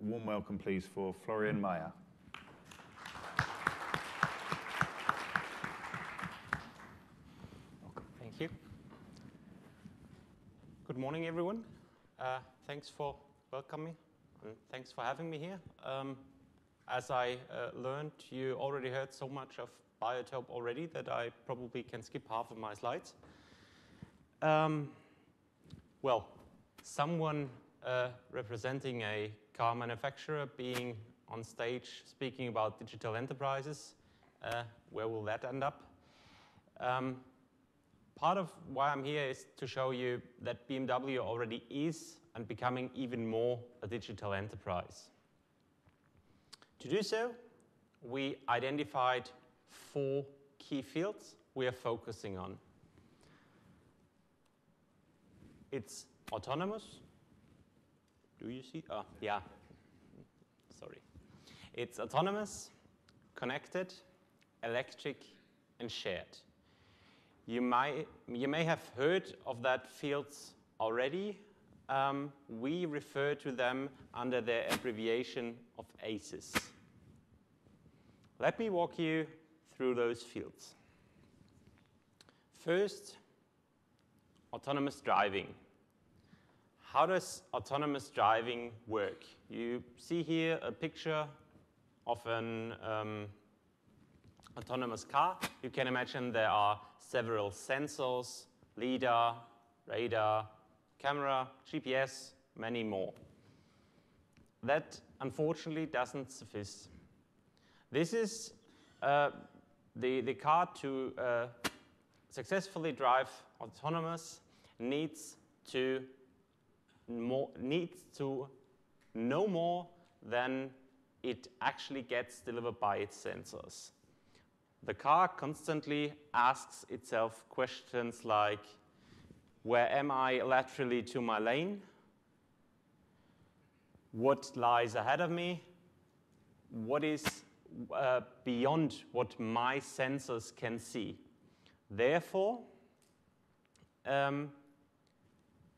warm welcome, please, for Florian Mayer. Thank you. Good morning, everyone. Uh, thanks for welcoming and thanks for having me here. Um, as I uh, learned, you already heard so much of Biotope already that I probably can skip half of my slides. Um, well, someone uh, representing a car manufacturer being on stage speaking about digital enterprises, uh, where will that end up? Um, part of why I'm here is to show you that BMW already is and becoming even more a digital enterprise. To do so, we identified four key fields we are focusing on. It's autonomous. Do you see? Oh, yeah. Sorry. It's autonomous, connected, electric, and shared. You, might, you may have heard of that fields already. Um, we refer to them under the abbreviation of ACES. Let me walk you through those fields. First, autonomous driving. How does autonomous driving work? You see here a picture of an um, autonomous car. You can imagine there are several sensors, LIDAR, radar, camera, GPS, many more. That unfortunately doesn't suffice. This is uh, the, the car to uh, successfully drive autonomous needs to more, needs to know more than it actually gets delivered by its sensors. The car constantly asks itself questions like, where am I laterally to my lane? What lies ahead of me? What is uh, beyond what my sensors can see. Therefore, um,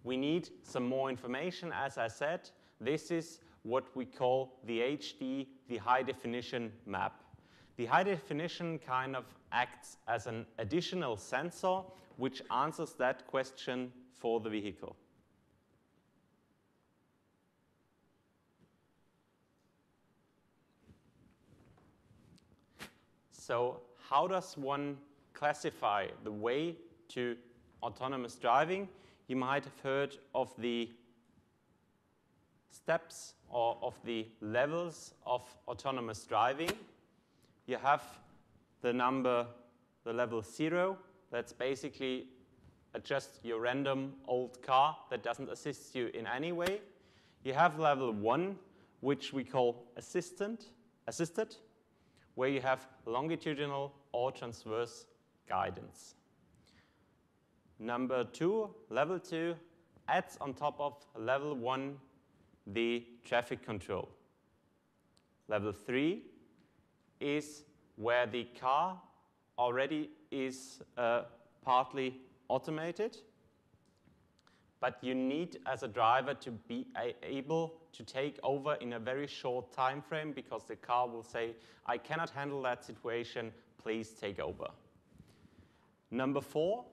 we need some more information. As I said, this is what we call the HD, the high definition map. The high definition kind of acts as an additional sensor which answers that question for the vehicle. So how does one classify the way to autonomous driving? You might have heard of the steps or of the levels of autonomous driving. You have the number, the level zero, that's basically just your random old car that doesn't assist you in any way. You have level one, which we call assistant, assisted where you have longitudinal or transverse guidance. Number two, level two, adds on top of level one the traffic control. Level three is where the car already is uh, partly automated, but you need as a driver to be able to take over in a very short time frame because the car will say, I cannot handle that situation, please take over. Number four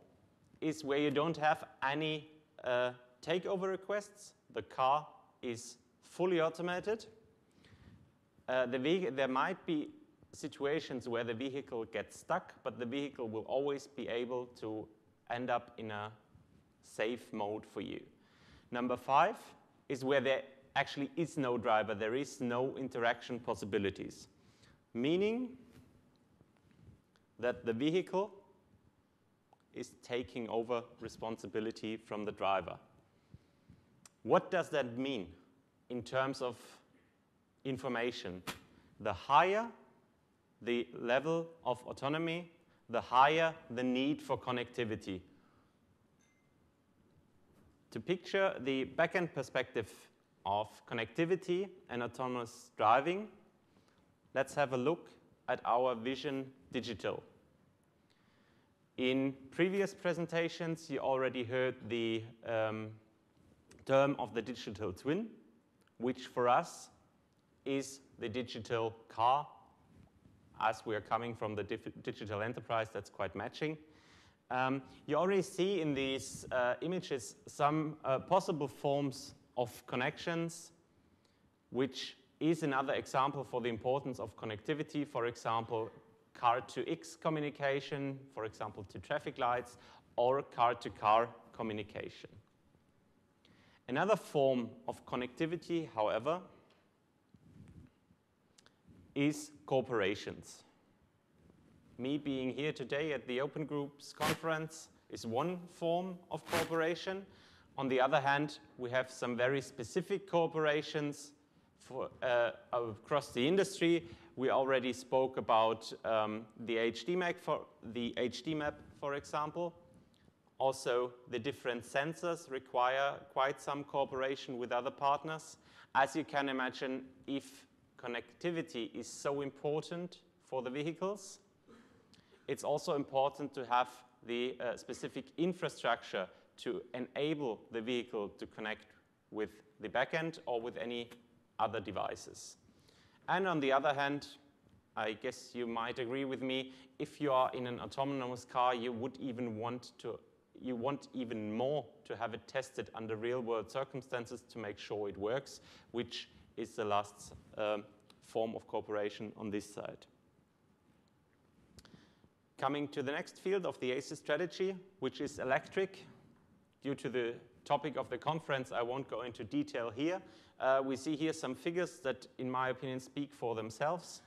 is where you don't have any uh, takeover requests. The car is fully automated. Uh, the there might be situations where the vehicle gets stuck, but the vehicle will always be able to end up in a safe mode for you. Number five is where there actually is no driver. There is no interaction possibilities, meaning that the vehicle is taking over responsibility from the driver. What does that mean in terms of information? The higher the level of autonomy, the higher the need for connectivity. To picture the backend perspective of connectivity and autonomous driving, let's have a look at our Vision Digital. In previous presentations, you already heard the um, term of the digital twin, which for us is the digital car. As we are coming from the digital enterprise, that's quite matching. Um, you already see in these uh, images some uh, possible forms of connections, which is another example for the importance of connectivity. For example, car-to-X communication, for example, to traffic lights, or car-to-car -car communication. Another form of connectivity, however, is corporations. Me being here today at the Open Groups conference is one form of cooperation. On the other hand, we have some very specific corporations for, uh, across the industry. We already spoke about um, the, HD map for, the for example. Also, the different sensors require quite some cooperation with other partners. As you can imagine, if connectivity is so important for the vehicles, it's also important to have the uh, specific infrastructure to enable the vehicle to connect with the backend or with any other devices. And on the other hand, I guess you might agree with me, if you are in an autonomous car, you would even want to, you want even more to have it tested under real world circumstances to make sure it works, which is the last um, form of cooperation on this side. Coming to the next field of the ACES strategy, which is electric. Due to the topic of the conference, I won't go into detail here. Uh, we see here some figures that, in my opinion, speak for themselves.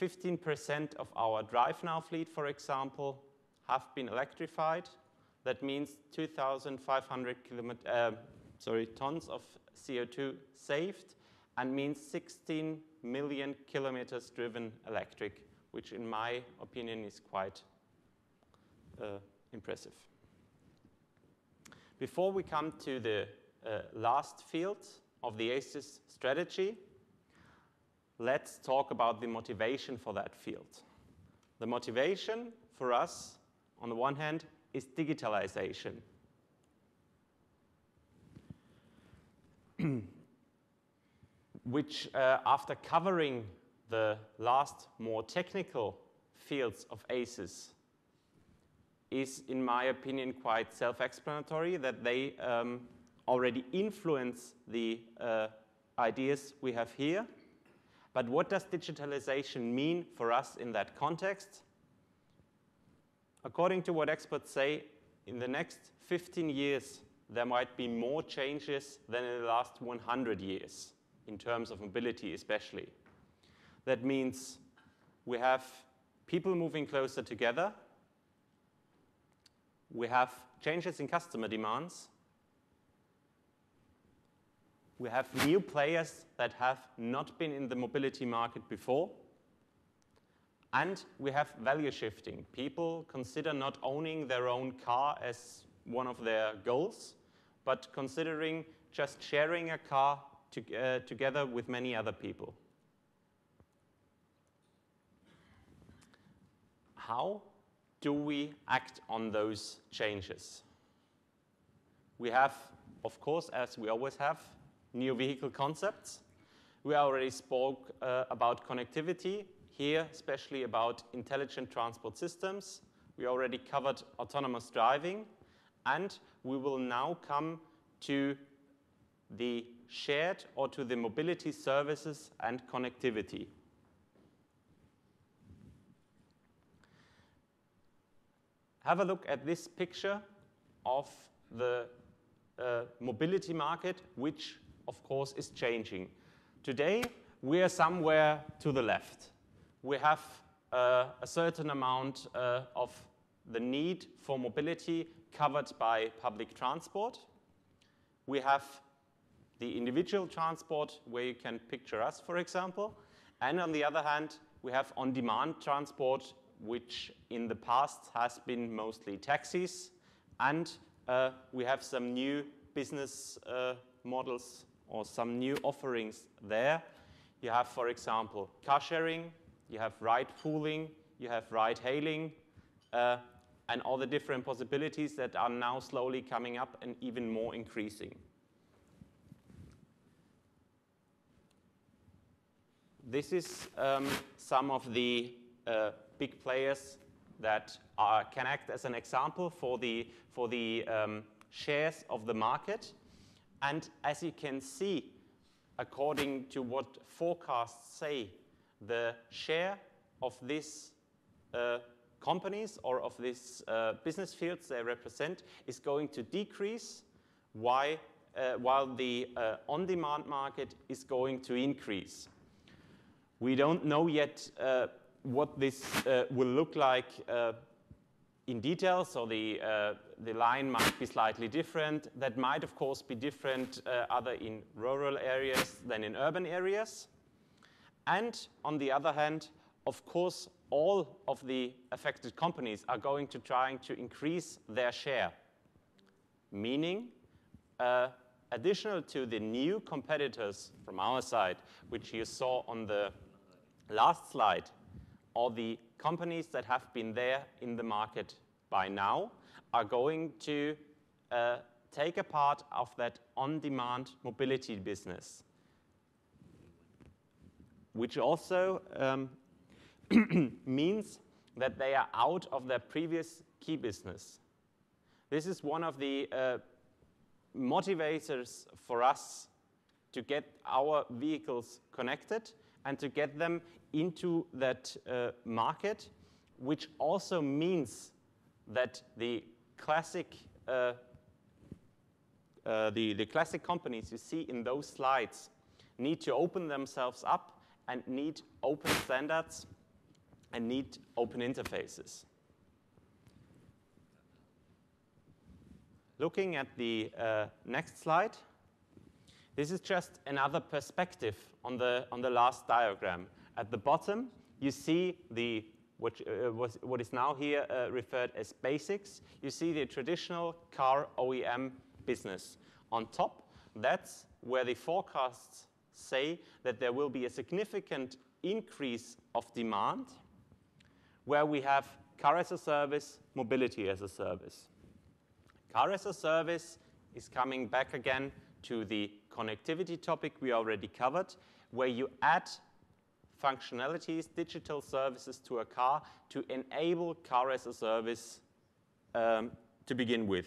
15% of our DriveNow fleet, for example, have been electrified. That means 2,500 uh, sorry, tons of CO2 saved and means 16 million kilometers driven electric which in my opinion is quite uh, impressive. Before we come to the uh, last field of the ACES strategy, let's talk about the motivation for that field. The motivation for us, on the one hand, is digitalization. which, uh, after covering the last more technical fields of ACES is, in my opinion, quite self-explanatory, that they um, already influence the uh, ideas we have here. But what does digitalization mean for us in that context? According to what experts say, in the next 15 years, there might be more changes than in the last 100 years, in terms of mobility especially. That means we have people moving closer together. We have changes in customer demands. We have new players that have not been in the mobility market before. And we have value shifting. People consider not owning their own car as one of their goals, but considering just sharing a car to, uh, together with many other people. how do we act on those changes? We have, of course, as we always have, new vehicle concepts. We already spoke uh, about connectivity, here especially about intelligent transport systems. We already covered autonomous driving, and we will now come to the shared or to the mobility services and connectivity. Have a look at this picture of the uh, mobility market, which of course is changing. Today, we are somewhere to the left. We have uh, a certain amount uh, of the need for mobility covered by public transport. We have the individual transport where you can picture us, for example. And on the other hand, we have on-demand transport which in the past has been mostly taxis. And uh, we have some new business uh, models or some new offerings there. You have, for example, car sharing, you have ride pooling, you have ride hailing, uh, and all the different possibilities that are now slowly coming up and even more increasing. this is um, some of the uh, big players that are, can act as an example for the, for the um, shares of the market. And as you can see, according to what forecasts say, the share of these uh, companies or of these uh, business fields they represent is going to decrease why, uh, while the uh, on-demand market is going to increase. We don't know yet uh, what this uh, will look like in detail, so the, uh, the line might be slightly different. That might, of course, be different uh, other in rural areas than in urban areas. And on the other hand, of course, all of the affected companies are going to try to increase their share, meaning uh, additional to the new competitors from our side, which you saw on the last slide, or the companies that have been there in the market by now are going to uh, take a part of that on-demand mobility business, which also um, means that they are out of their previous key business. This is one of the uh, motivators for us to get our vehicles connected and to get them into that uh, market, which also means that the classic, uh, uh, the, the classic companies you see in those slides need to open themselves up and need open standards and need open interfaces. Looking at the uh, next slide, this is just another perspective on the, on the last diagram. At the bottom, you see the which uh, was, what is now here uh, referred as basics. You see the traditional car OEM business. On top, that's where the forecasts say that there will be a significant increase of demand, where we have car as a service, mobility as a service. Car as a service is coming back again to the connectivity topic we already covered, where you add functionalities, digital services to a car to enable car as a service um, to begin with.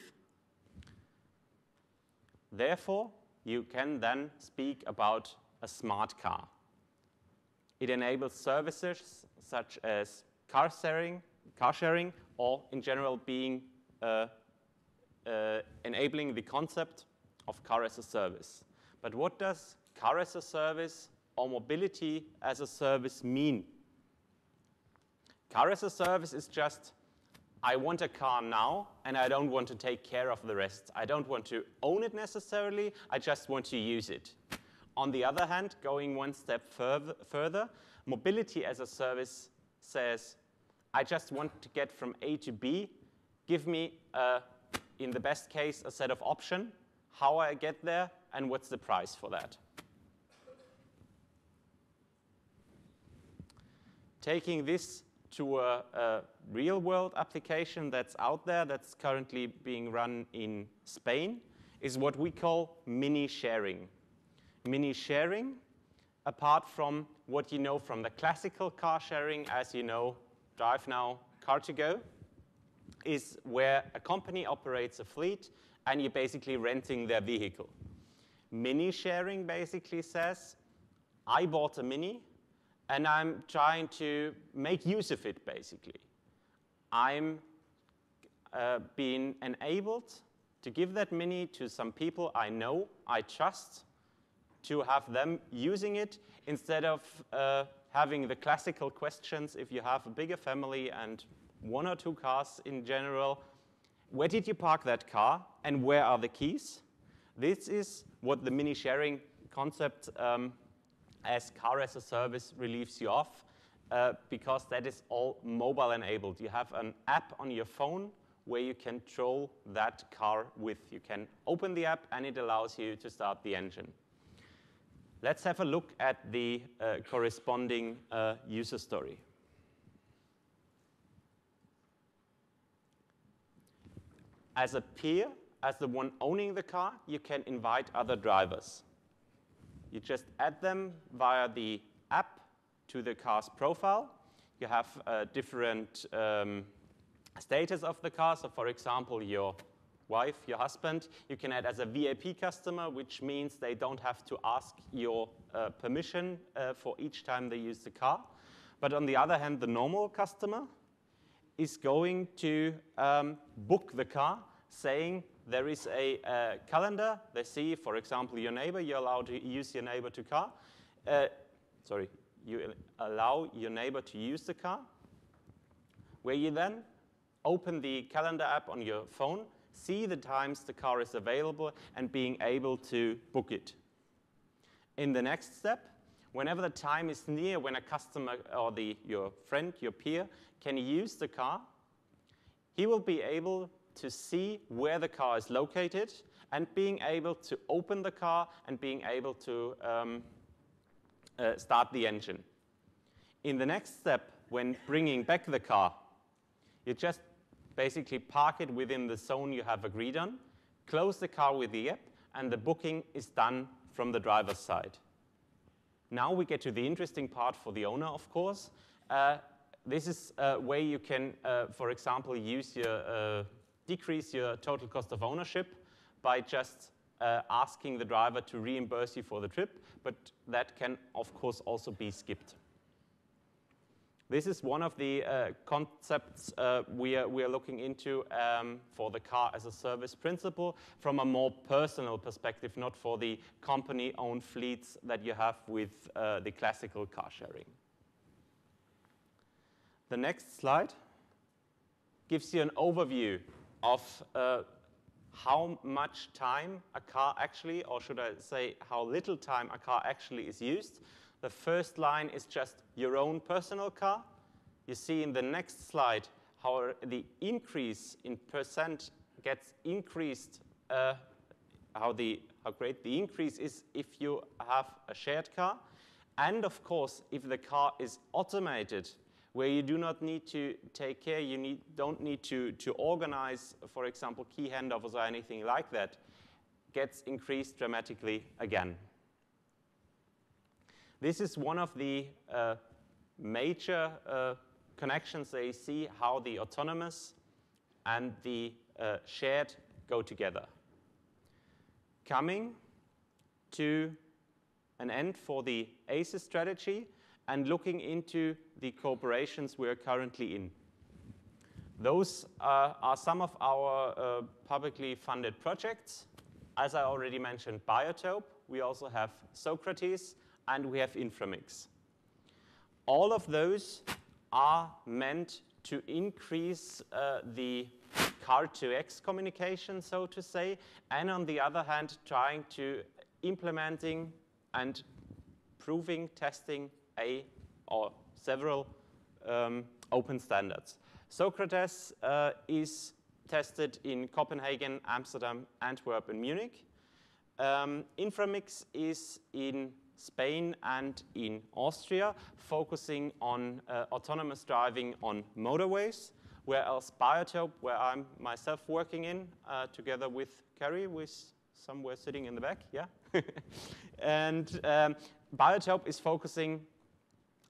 Therefore, you can then speak about a smart car. It enables services such as car sharing, car sharing or in general being uh, uh, enabling the concept of car as a service. But what does car as a service or mobility as a service mean? Car as a service is just, I want a car now, and I don't want to take care of the rest. I don't want to own it necessarily, I just want to use it. On the other hand, going one step further, further mobility as a service says, I just want to get from A to B, give me, uh, in the best case, a set of options, how I get there, and what's the price for that. taking this to a, a real world application that's out there, that's currently being run in Spain, is what we call mini sharing. Mini sharing, apart from what you know from the classical car sharing, as you know, Drive Now, Car2Go, is where a company operates a fleet and you're basically renting their vehicle. Mini sharing basically says, I bought a Mini, and I'm trying to make use of it, basically. I'm uh, being enabled to give that mini to some people I know, I trust, to have them using it instead of uh, having the classical questions if you have a bigger family and one or two cars in general. Where did you park that car and where are the keys? This is what the mini sharing concept um, as car as a service relieves you off uh, because that is all mobile enabled. You have an app on your phone where you control that car with. You can open the app and it allows you to start the engine. Let's have a look at the uh, corresponding uh, user story. As a peer, as the one owning the car, you can invite other drivers. You just add them via the app to the car's profile. You have uh, different um, status of the car. So, for example, your wife, your husband, you can add as a VIP customer, which means they don't have to ask your uh, permission uh, for each time they use the car. But on the other hand, the normal customer is going to um, book the car, saying there is a, calendar. They see, for example, your neighbor, you're allowed to use your neighbor to car. Uh, sorry, you allow your neighbor to use the car, where you then open the calendar app on your phone, see the times the car is available, and being able to book it. In the next step, whenever the time is near when a customer or the, your friend, your peer, can use the car, he will be able to see where the car is located and being able to open the car and being able to um, uh, start the engine. In the next step, when bringing back the car, you just basically park it within the zone you have agreed on, close the car with the app, and the booking is done from the driver's side. Now we get to the interesting part for the owner, of course. Uh, this is a way you can, uh, for example, use your, uh, decrease your total cost of ownership by just uh, asking the driver to reimburse you for the trip, but that can, of course, also be skipped. This is one of the uh, concepts uh, we, are, we are looking into um, for the car as a service principle from a more personal perspective, not for the company-owned fleets that you have with uh, the classical car sharing. The next slide gives you an overview of uh, how much time a car actually, or should I say how little time a car actually is used. The first line is just your own personal car. You see in the next slide how the increase in percent gets increased, uh, how, the, how great the increase is if you have a shared car. And of course, if the car is automated, where you do not need to take care, you need, don't need to, to organize, for example, key handovers or anything like that, gets increased dramatically again. This is one of the uh, major uh, connections they see how the autonomous and the uh, shared go together. Coming to an end for the ACES strategy and looking into the corporations we are currently in. Those uh, are some of our uh, publicly funded projects. As I already mentioned, Biotope. We also have Socrates, and we have Inframix. All of those are meant to increase uh, the car-to-X communication, so to say, and on the other hand, trying to implementing and proving, testing a or several um, open standards. Socrates uh, is tested in Copenhagen, Amsterdam, Antwerp, and Munich. Um, Inframix is in Spain and in Austria, focusing on uh, autonomous driving on motorways, whereas Biotope, where I'm myself working in, uh, together with Kary, who is somewhere sitting in the back, yeah? and um, Biotope is focusing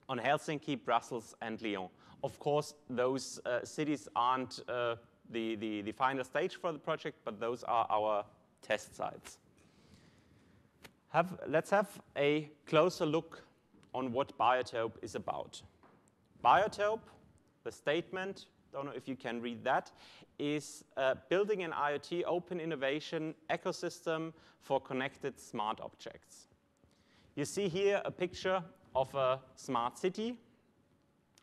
on Helsinki, Brussels, and Lyon. Of course, those uh, cities aren't uh, the, the, the, final stage for the project, but those are our test sites. Have, let's have a closer look on what Biotope is about. Biotope, the statement, don't know if you can read that, is uh, building an IoT open innovation ecosystem for connected smart objects. You see here a picture of a smart city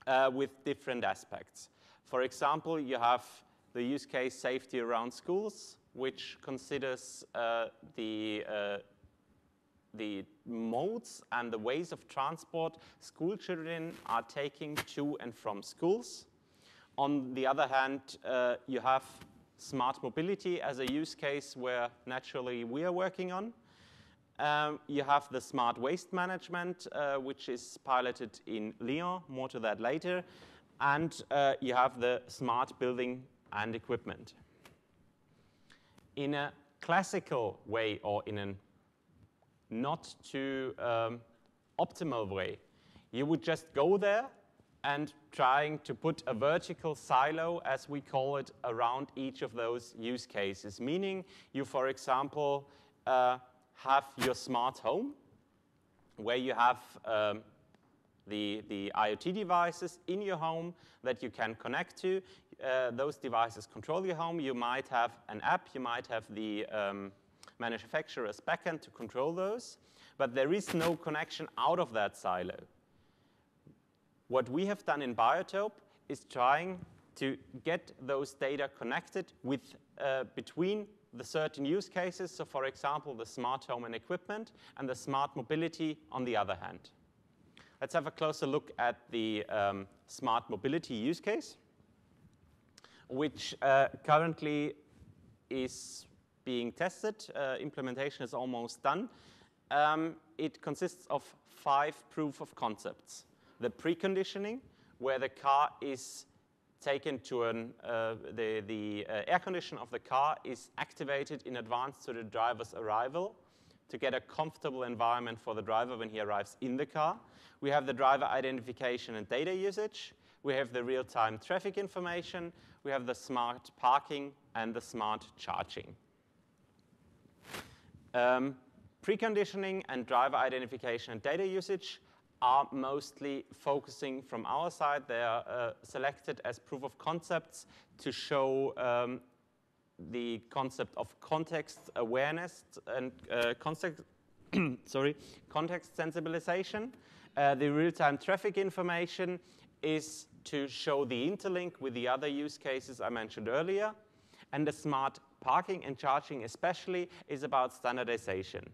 uh, with different aspects. For example, you have the use case safety around schools, which considers uh, the, uh, the modes and the ways of transport school children are taking to and from schools. On the other hand, uh, you have smart mobility as a use case where naturally we are working on. Um, you have the smart waste management, uh, which is piloted in Lyon, more to that later. And uh, you have the smart building and equipment. In a classical way, or in a not too um, optimal way, You would just go there and trying to put a vertical silo, as we call it, around each of those use cases. Meaning you, for example, uh, have your smart home where you have um, the, the IoT devices in your home that you can connect to. Uh, those devices control your home. You might have an app. You might have the um, manufacturer's backend to control those. But there is no connection out of that silo. What we have done in Biotope is trying to get those data connected with, uh, between the certain use cases. So for example, the smart home and equipment and the smart mobility on the other hand. Let's have a closer look at the um, smart mobility use case, which uh, currently is being tested. Uh, implementation is almost done. Um, it consists of five proof of concepts the preconditioning, where the car is taken to an, uh, the, the uh, air condition of the car is activated in advance to the driver's arrival to get a comfortable environment for the driver when he arrives in the car. We have the driver identification and data usage. We have the real-time traffic information. We have the smart parking and the smart charging. Um, preconditioning and driver identification and data usage are mostly focusing from our side. They are uh, selected as proof of concepts to show um, the concept of context awareness and uh, context, sorry, context sensibilization. Uh, the real-time traffic information is to show the interlink with the other use cases I mentioned earlier. And the smart parking and charging especially is about standardization.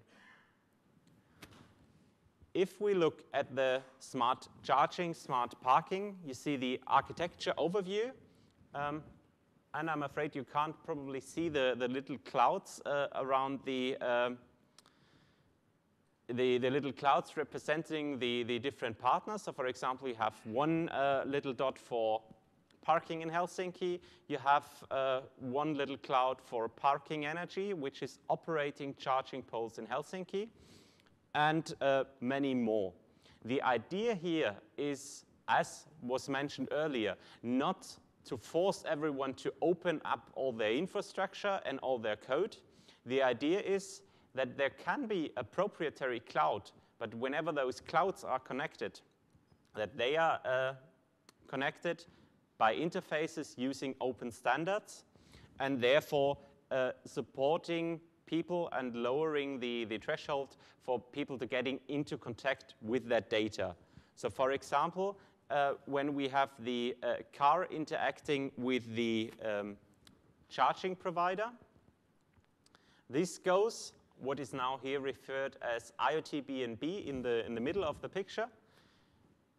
If we look at the smart charging, smart parking, you see the architecture overview. Um, and I'm afraid you can't probably see the, the little clouds uh, around the, um, the, the, little clouds representing the, the different partners. So for example, you have one uh, little dot for parking in Helsinki. You have uh, one little cloud for parking energy, which is operating charging poles in Helsinki and uh, many more. The idea here is, as was mentioned earlier, not to force everyone to open up all their infrastructure and all their code. The idea is that there can be a proprietary cloud, but whenever those clouds are connected, that they are uh, connected by interfaces using open standards, and therefore uh, supporting people and lowering the, the threshold for people to getting into contact with that data. So for example, uh, when we have the uh, car interacting with the um, charging provider, this goes what is now here referred as IoT BNB in the, in the middle of the picture,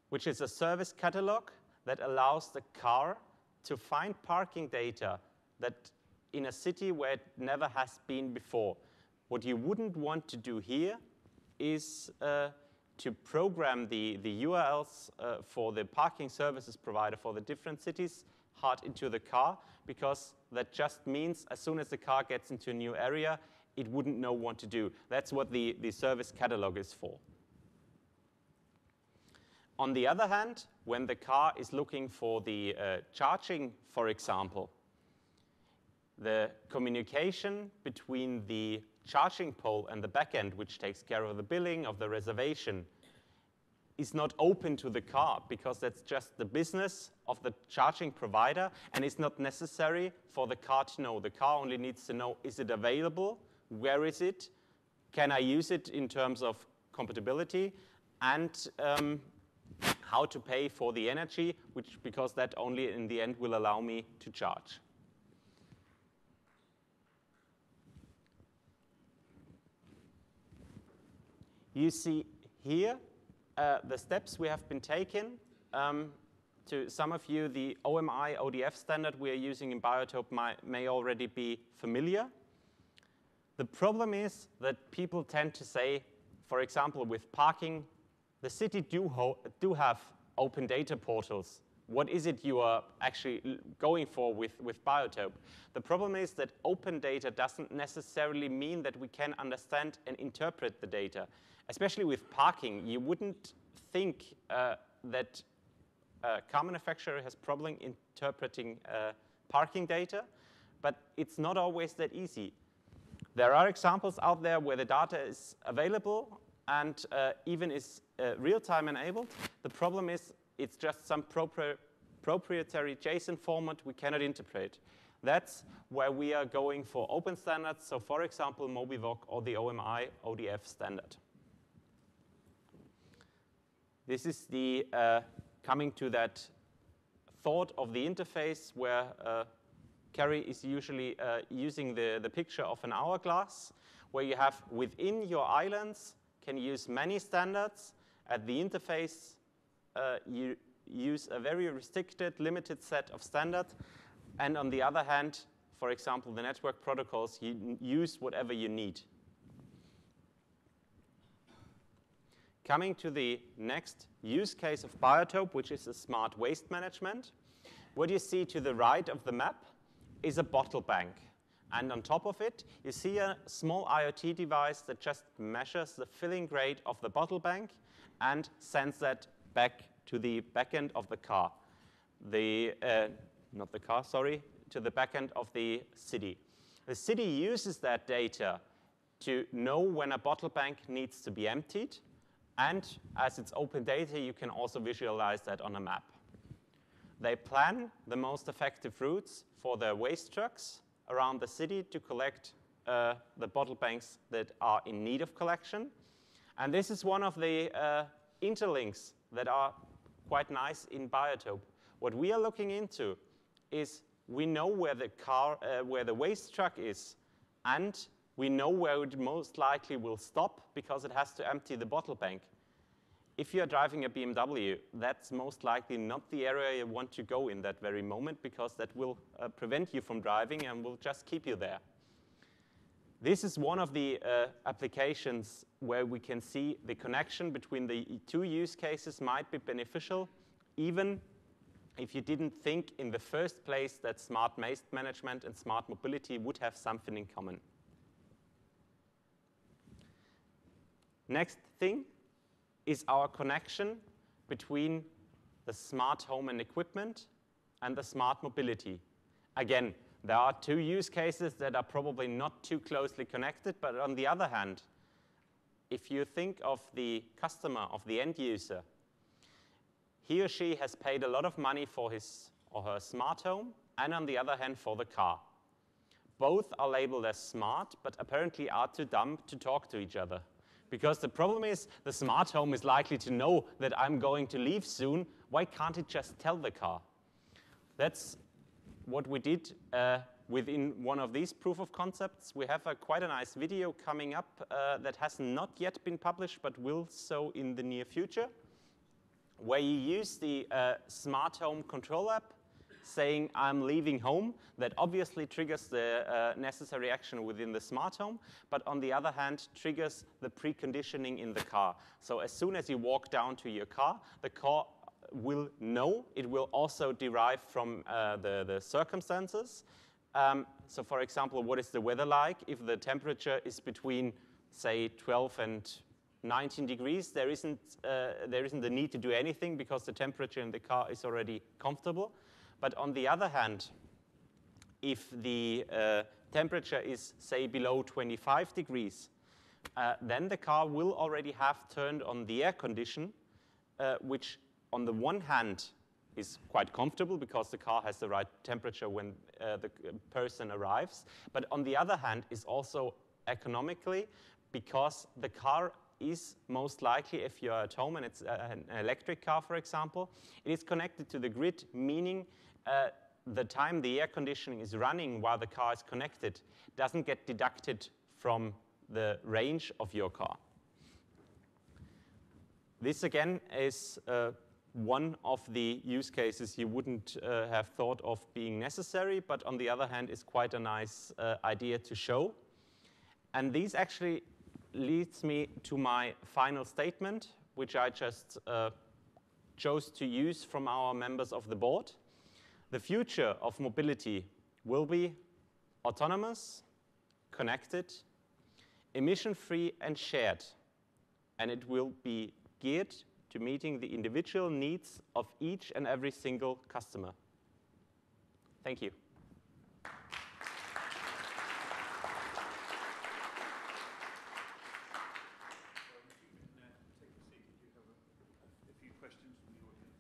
which is a service catalog that allows the car to find parking data that in a city where it never has been before. What you wouldn't want to do here is uh, to program the, the URLs uh, for the parking services provider for the different cities hard into the car, because that just means as soon as the car gets into a new area, it wouldn't know what to do. That's what the, the service catalog is for. On the other hand, when the car is looking for the uh, charging, for example, the communication between the charging pole and the backend, which takes care of the billing, of the reservation, is not open to the car because that's just the business of the charging provider and it's not necessary for the car to know. The car only needs to know, is it available? Where is it? Can I use it in terms of compatibility? And um, how to pay for the energy, which because that only in the end will allow me to charge. You see here uh, the steps we have been taking. Um, to some of you, the OMI ODF standard we are using in Biotope might, may already be familiar. The problem is that people tend to say, for example, with parking, the city do, do have open data portals. What is it you are actually going for with, with Biotope? The problem is that open data doesn't necessarily mean that we can understand and interpret the data especially with parking, you wouldn't think uh, that a car manufacturer has problem interpreting uh, parking data, but it's not always that easy. There are examples out there where the data is available and uh, even is uh, real-time enabled. The problem is it's just some propri proprietary JSON format we cannot interpret. That's where we are going for open standards. So for example, MobiVoc or the OMI ODF standard. This is the uh, coming to that thought of the interface where uh, Kary is usually uh, using the, the picture of an hourglass, where you have within your islands can use many standards. At the interface, uh, you use a very restricted, limited set of standards. And on the other hand, for example, the network protocols, you use whatever you need. Coming to the next use case of Biotope, which is a smart waste management. What you see to the right of the map is a bottle bank. And on top of it, you see a small IoT device that just measures the filling rate of the bottle bank and sends that back to the back end of the car. The, uh, not the car, sorry, to the back end of the city. The city uses that data to know when a bottle bank needs to be emptied. And as it's open data, you can also visualize that on a map. They plan the most effective routes for their waste trucks around the city to collect uh, the bottle banks that are in need of collection. And this is one of the uh, interlinks that are quite nice in Biotope. What we are looking into is we know where the car, uh, where the waste truck is, and we know where it most likely will stop because it has to empty the bottle bank. If you're driving a BMW, that's most likely not the area you want to go in that very moment because that will uh, prevent you from driving and will just keep you there. This is one of the uh, applications where we can see the connection between the two use cases might be beneficial, even if you didn't think in the first place that smart waste management and smart mobility would have something in common. Next thing is our connection between the smart home and equipment and the smart mobility. Again, there are two use cases that are probably not too closely connected, but on the other hand, if you think of the customer, of the end user, he or she has paid a lot of money for his or her smart home, and on the other hand, for the car. Both are labeled as smart, but apparently are too dumb to talk to each other. Because the problem is, the smart home is likely to know that I'm going to leave soon. Why can't it just tell the car? That's what we did uh, within one of these proof of concepts. We have a, quite a nice video coming up uh, that has not yet been published, but will so in the near future, where you use the uh, smart home control app saying I'm leaving home. That obviously triggers the uh, necessary action within the smart home, but on the other hand, triggers the preconditioning in the car. So as soon as you walk down to your car, the car will know. It will also derive from uh, the, the circumstances. Um, so for example, what is the weather like? If the temperature is between, say, 12 and 19 degrees, there isn't, uh, there isn't the need to do anything because the temperature in the car is already comfortable. But on the other hand, if the uh, temperature is, say, below 25 degrees, uh, then the car will already have turned on the air condition, uh, which on the one hand, is quite comfortable because the car has the right temperature when uh, the person arrives. But on the other hand, is also economically because the car is most likely, if you're at home and it's an electric car, for example, it is connected to the grid, meaning uh, the time the air conditioning is running while the car is connected doesn't get deducted from the range of your car. This again is uh, one of the use cases you wouldn't uh, have thought of being necessary, but on the other hand is quite a nice uh, idea to show. And these actually leads me to my final statement, which I just uh, chose to use from our members of the board. The future of mobility will be autonomous, connected, emission-free and shared, and it will be geared to meeting the individual needs of each and every single customer. Thank you. a few questions from the audience.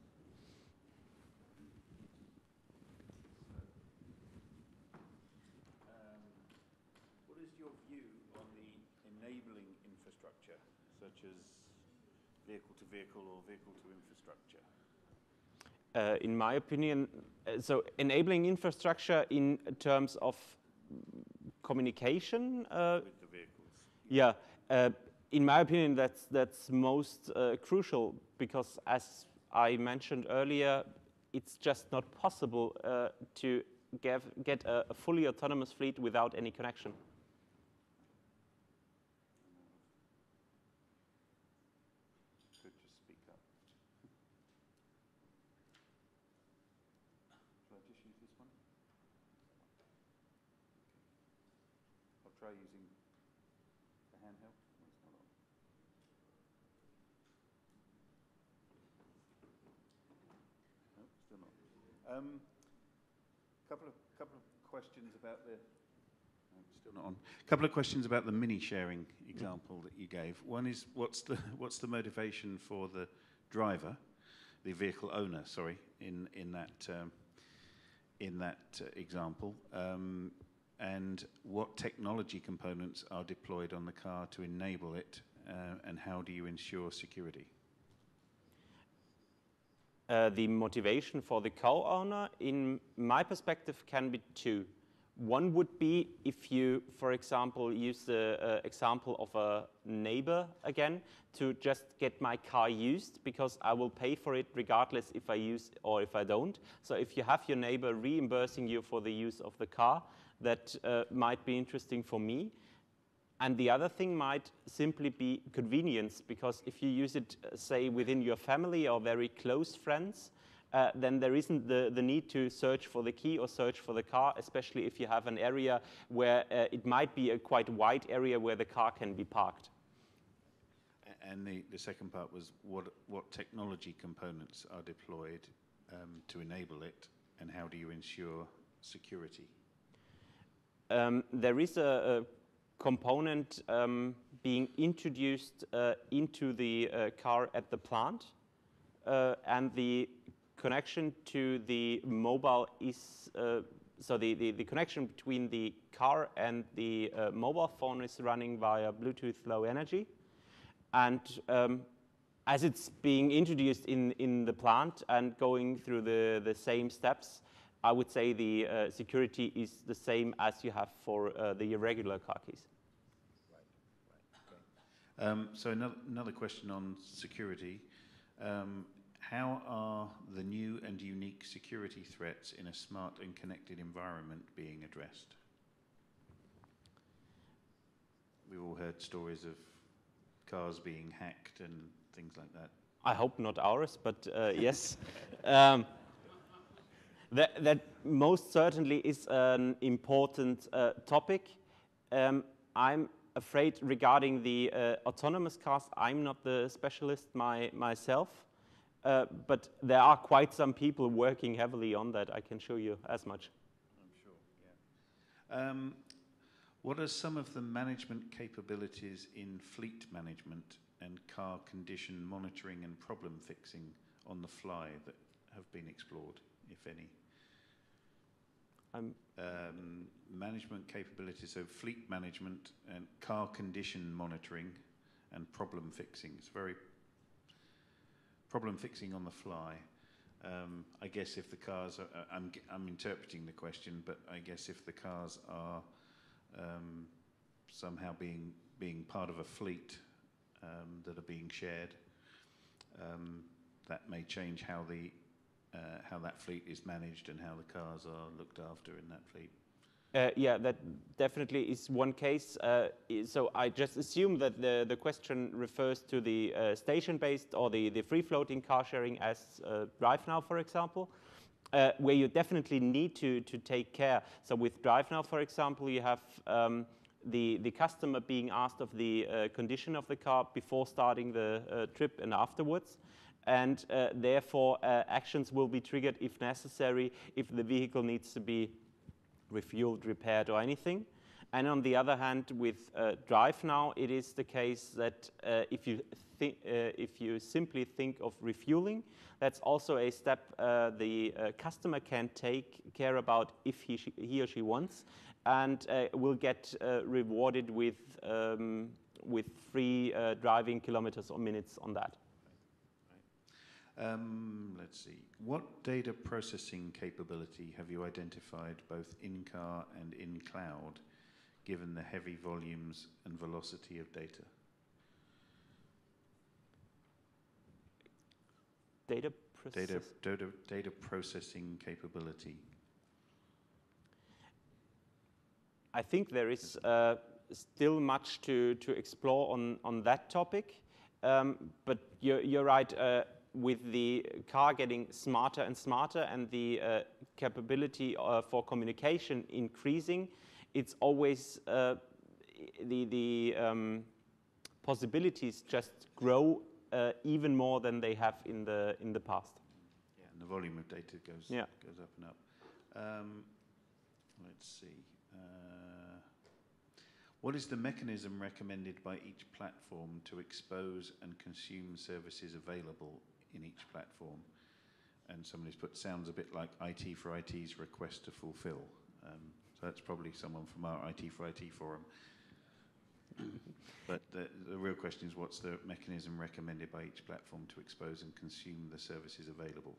Um, What is your view on the enabling infrastructure, such as vehicle-to-vehicle or vehicle-to-infrastructure? Uh, in my opinion, uh, so enabling infrastructure in terms of communication, uh, With the vehicles? yeah, uh, in my opinion, that's that's most uh, crucial because, as I mentioned earlier, it's just not possible uh, to get get a, a fully autonomous fleet without any connection. Could just speak up. Shall I just use this one? I'll try using the handheld. No, it's not on. No, still not. Um, couple of couple of questions about the. Still not on. A Couple of questions about the mini sharing example that you gave. One is what's the what's the motivation for the driver, the vehicle owner, sorry, in in that um, in that uh, example, um, and what technology components are deployed on the car to enable it, uh, and how do you ensure security? Uh, the motivation for the co-owner, in my perspective, can be two. One would be if you, for example, use the uh, example of a neighbor again to just get my car used because I will pay for it regardless if I use or if I don't. So if you have your neighbor reimbursing you for the use of the car, that uh, might be interesting for me. And the other thing might simply be convenience, because if you use it, uh, say, within your family or very close friends, uh, then there isn't the, the need to search for the key or search for the car, especially if you have an area where uh, it might be a quite wide area where the car can be parked. And the, the second part was what what technology components are deployed um, to enable it, and how do you ensure security? Um, there is a, a component um, being introduced uh, into the uh, car at the plant, uh, and the connection to the mobile is uh, so the, the, the connection between the car and the uh, mobile phone is running via Bluetooth Low Energy, and um, as it's being introduced in, in the plant and going through the, the same steps, I would say the uh, security is the same as you have for uh, the irregular car keys. Um, so another, another question on security. Um, how are the new and unique security threats in a smart and connected environment being addressed? We've all heard stories of cars being hacked and things like that. I hope not ours, but uh, yes. Um, that, that most certainly is an important uh, topic. Um, I'm afraid regarding the uh, autonomous cars, I'm not the specialist my, myself, uh, but there are quite some people working heavily on that. I can show you as much. I'm sure, yeah. Um, what are some of the management capabilities in fleet management and car condition monitoring and problem fixing on the fly that have been explored, if any? I'm Um, management capabilities, so fleet management and car condition monitoring and problem fixing. It's very problem fixing on the fly. Um, I guess if the cars are, uh, I'm, I'm interpreting the question, but I guess if the cars are um, somehow being being part of a fleet um, that are being shared, um, that may change how the uh, how that fleet is managed and how the cars are looked after in that fleet. Uh, yeah, that definitely is one case. Uh, so I just assume that the, the question refers to the uh, station-based or the, the free-floating car sharing as uh, DriveNow, for example, uh, where you definitely need to, to take care. So with DriveNow, for example, you have um, the, the customer being asked of the condition of the car before starting the trip and afterwards. And uh, therefore uh, actions will be triggered if necessary if the vehicle needs to be refueled, repaired, or anything. And on the other hand, with uh, DriveNow, it is the case that uh, if, you uh, if you simply think of refueling, that's also a step uh, the customer can take care about if he, she, he or she wants, and will get rewarded with, um, with free driving kilometers or minutes on that. Um, let's see. What data processing capability have you identified both in-car and in-cloud given the heavy volumes and velocity of data? Data, data, data, data processing capability. I think there is uh, still much to, to explore on, on that topic. Um, but you're, you're right, uh, with the car getting smarter and smarter and the uh, capability uh, for communication increasing, it's always uh, the, the um, possibilities just grow uh, even more than they have in the, in the past. Yeah, and the volume of data goes, yeah. goes up and up. Um, let's see. Uh, what is the mechanism recommended by each platform to expose and consume services available in each platform? And somebody's put sounds a bit like IT4IT's request to fulfill. Um, so that's probably someone from our IT4IT forum. but the, the, real question is what's the mechanism recommended by each platform to expose and consume the services available?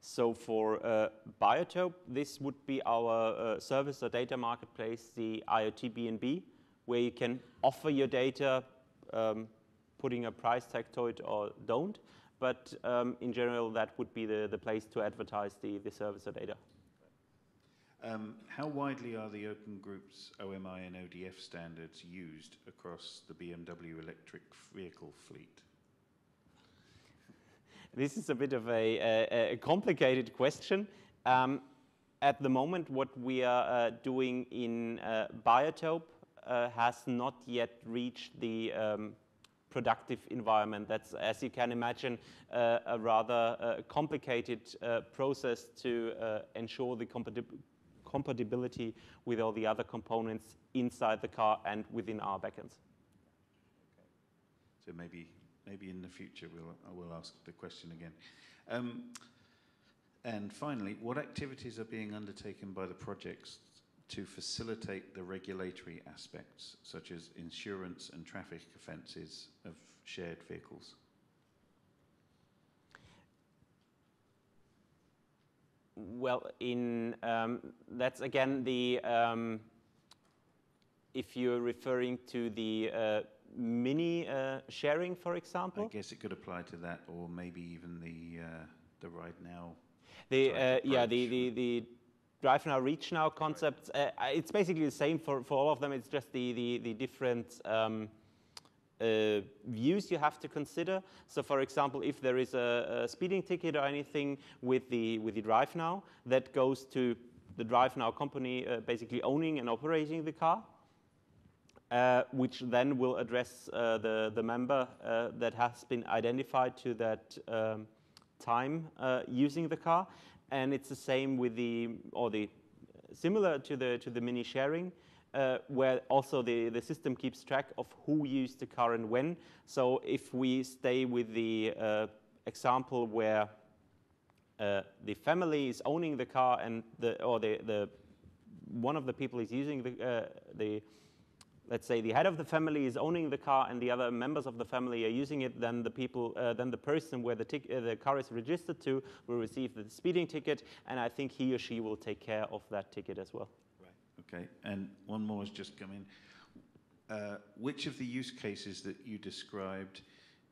So for uh, Biotope, this would be our uh, service or data marketplace, the IoTBnB, where you can offer your data, um, putting a price tag to it or don't. But um, in general, that would be the, the place to advertise the, the service or data. Um, how widely are the Open Group's OMI and ODF standards used across the BMW electric vehicle fleet? This is a bit of a, a, a complicated question. Um, at the moment, what we are uh, doing in uh, Biotope uh, has not yet reached the um, productive environment. That's, as you can imagine, uh, a rather uh, complicated uh, process to ensure the compatibility compatibility with all the other components inside the car and within our backends. Okay. So maybe, maybe in the future we'll, I will ask the question again. Um, and finally, what activities are being undertaken by the projects to facilitate the regulatory aspects, such as insurance and traffic offences of shared vehicles? Well, in um, that's again the um, if you're referring to the uh, mini uh, sharing, for example. I guess it could apply to that, or maybe even the uh, the ride now. The uh, yeah the the the DriveNow reach now concepts. Uh, it's basically the same for for all of them. It's just the the the different. Um, uh, views you have to consider. So for example, if there is a, a, speeding ticket or anything with the, with the DriveNow, that goes to the DriveNow company uh, basically owning and operating the car, uh, which then will address uh, the, the member uh, that has been identified to that um, time uh, using the car. And it's the same with the, or the, similar to the, to the mini sharing, uh, where also the, the system keeps track of who used the car and when. So if we stay with the uh, example where uh, the family is owning the car and the, or the, the, one of the people is using the, uh, the, let's say the head of the family is owning the car and the other members of the family are using it, then the people, uh, then the person where the, uh, the car is registered to will receive the speeding ticket, and I think he or she will take care of that ticket as well. Right. Okay, and one more has just come in. Uh, which of the use cases that you described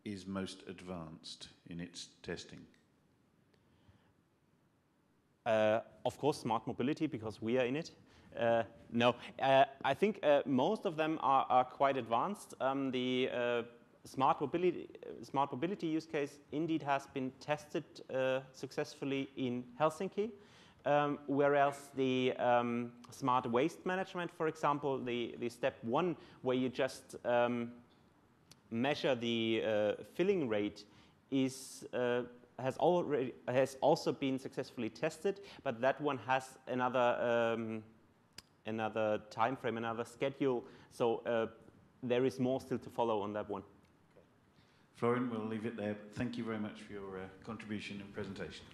is most advanced in its testing? Uh, of course, smart mobility, because we are in it. Uh, no, uh, I think uh, most of them are, are quite advanced. Um, the smart mobility, smart mobility use case indeed has been tested successfully in Helsinki. Um, whereas the um, smart waste management, for example, the, the step one, where you just um, measure the uh, filling rate is uh, has already has also been successfully tested, but that one has another um, another time frame, another schedule. So uh, there is more still to follow on that one. Florian, we'll leave it there. Thank you very much for your uh, contribution and presentation.